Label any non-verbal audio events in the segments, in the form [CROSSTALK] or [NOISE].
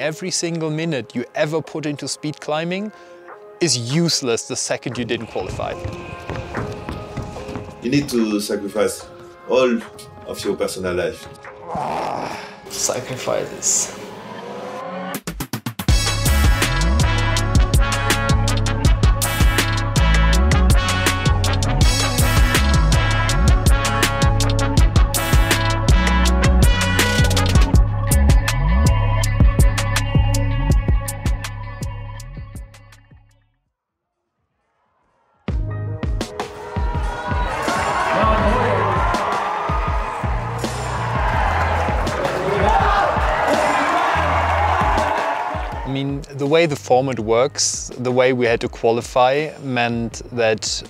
Every single minute you ever put into speed climbing is useless the second you didn't qualify. You need to sacrifice all of your personal life. Ah, sacrifices. I mean, the way the format works, the way we had to qualify meant that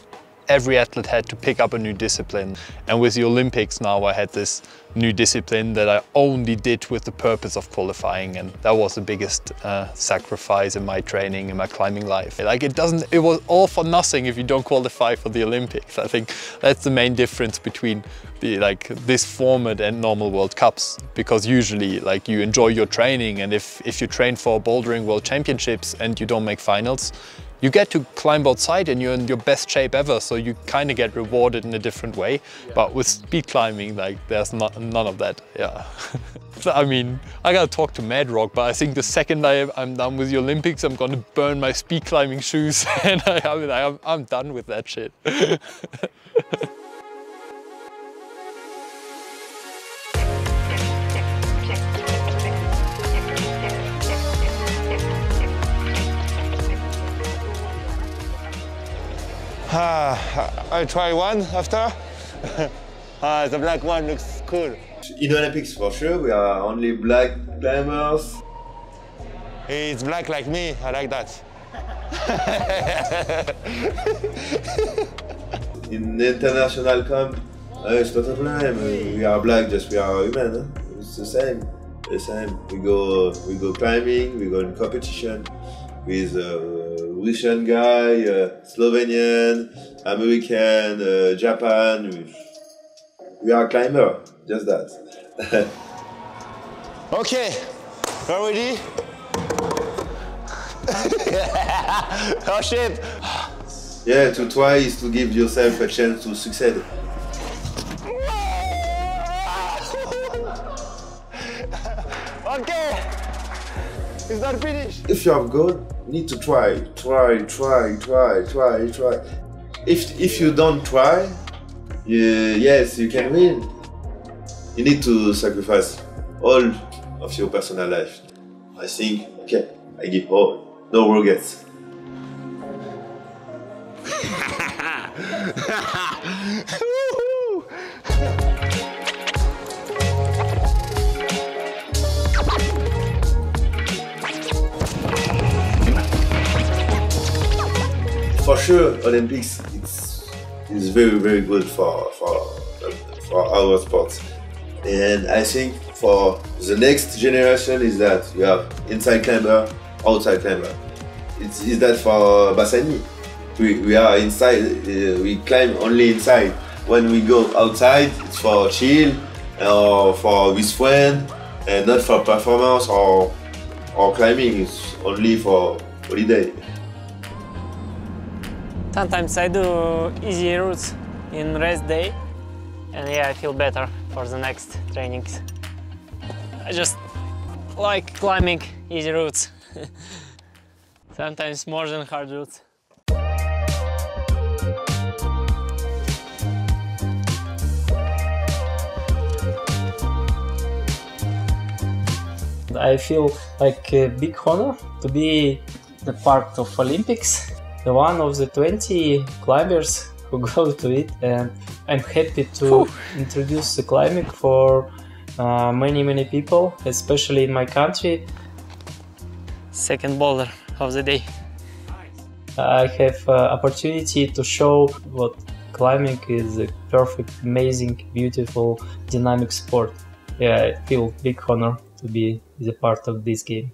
every athlete had to pick up a new discipline. And with the Olympics now I had this new discipline that I only did with the purpose of qualifying and that was the biggest uh, sacrifice in my training, in my climbing life. Like it doesn't, it was all for nothing if you don't qualify for the Olympics. I think that's the main difference between the, like this format and normal World Cups because usually like you enjoy your training and if, if you train for bouldering World Championships and you don't make finals, you get to climb outside and you're in your best shape ever, so you kind of get rewarded in a different way. Yeah. But with speed climbing, like there's not, none of that. Yeah. [LAUGHS] so, I mean, I gotta talk to Mad Rock, but I think the second I, am done with the Olympics, I'm gonna burn my speed climbing shoes, [LAUGHS] and I, I mean, I'm, I'm done with that shit. [LAUGHS] Ah, I try one after. [LAUGHS] ah, the black one looks cool. In Olympics for sure, we are only black climbers. It's black like me, I like that. [LAUGHS] In international camp, uh, it's not a problem. We are black, just we are human. Huh? It's the same. The same. We go, we go climbing. We go in competition with. Uh, Russian guy, uh, Slovenian, American, uh, Japan. We are climber, just that. [LAUGHS] okay, are we ready? [LAUGHS] oh shit! [SIGHS] Yeah, to try is to give yourself a chance to succeed. It's not finished. If you have goal, need to try, try, try, try, try, try. If if you don't try, you, yes, you can win. You need to sacrifice all of your personal life. I think, okay, I give all, no regrets. Sure, Olympics it's is very very good for for for our sports, and I think for the next generation is that you have inside climber, outside climber. It's is that for Bassani. We, we are inside. Uh, we climb only inside. When we go outside, it's for chill or for with friend, and not for performance or or climbing. It's only for holiday. Sometimes I do easy routes in rest day and yeah, I feel better for the next trainings. I just like climbing easy routes. [LAUGHS] Sometimes more than hard routes. I feel like a big honor to be the part of Olympics one of the 20 climbers who [LAUGHS] go to it and I'm happy to Whew. introduce the climbing for uh, many many people especially in my country. Second boulder of the day. I have uh, opportunity to show what climbing is a perfect amazing beautiful dynamic sport. Yeah I feel big honor to be the part of this game.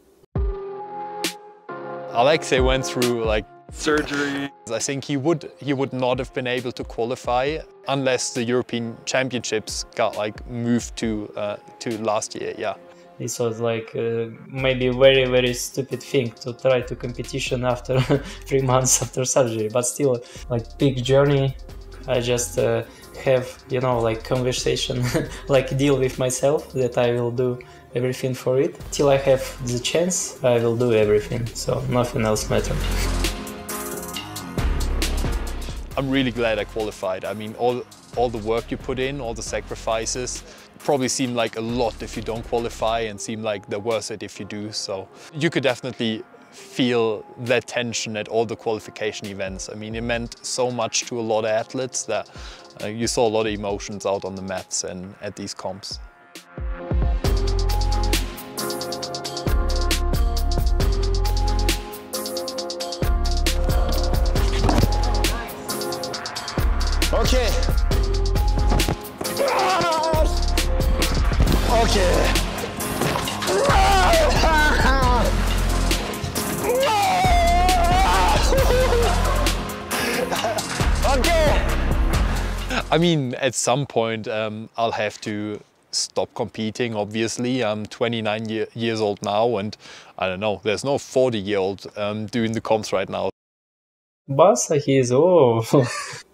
Alexey went through like surgery. I think he would he would not have been able to qualify unless the European Championships got like moved to uh, to last year. Yeah, this was like uh, maybe very very stupid thing to try to competition after [LAUGHS] three months after surgery but still like big journey i just uh, have you know like conversation [LAUGHS] like deal with myself that i will do everything for it till i have the chance i will do everything so nothing else matters I'm really glad I qualified. I mean, all, all the work you put in, all the sacrifices, probably seem like a lot if you don't qualify and seem like they're worth it if you do. So you could definitely feel that tension at all the qualification events. I mean, it meant so much to a lot of athletes that uh, you saw a lot of emotions out on the mats and at these comps. I mean, at some point um, I'll have to stop competing, obviously. I'm 29 year, years old now and I don't know, there's no 40 year old um, doing the comps right now. Is oh [LAUGHS]